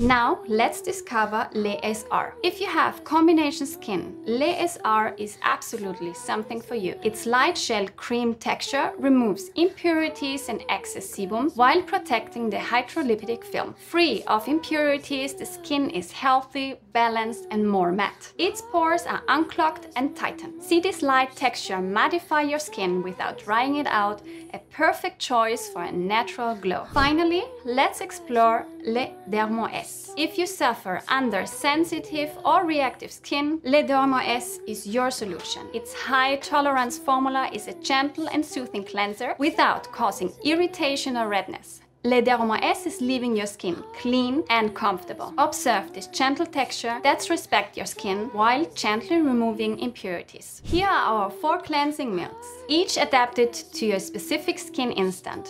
Now let's discover Le SR. If you have combination skin, Le SR is absolutely something for you. Its light shell cream texture removes impurities and excess sebum while protecting the hydrolipidic film. Free of impurities, the skin is healthy, balanced and more matte. Its pores are unclogged and tightened. See this light texture mattify your skin without drying it out, a perfect choice for a natural glow. Finally, let's explore Le Dermo S. If you suffer under sensitive or reactive skin, Le Dermo S is your solution. Its high tolerance formula is a gentle and soothing cleanser without causing irritation or redness. Le Dermo S is leaving your skin clean and comfortable. Observe this gentle texture that respects your skin while gently removing impurities. Here are our four cleansing milks, each adapted to your specific skin instant.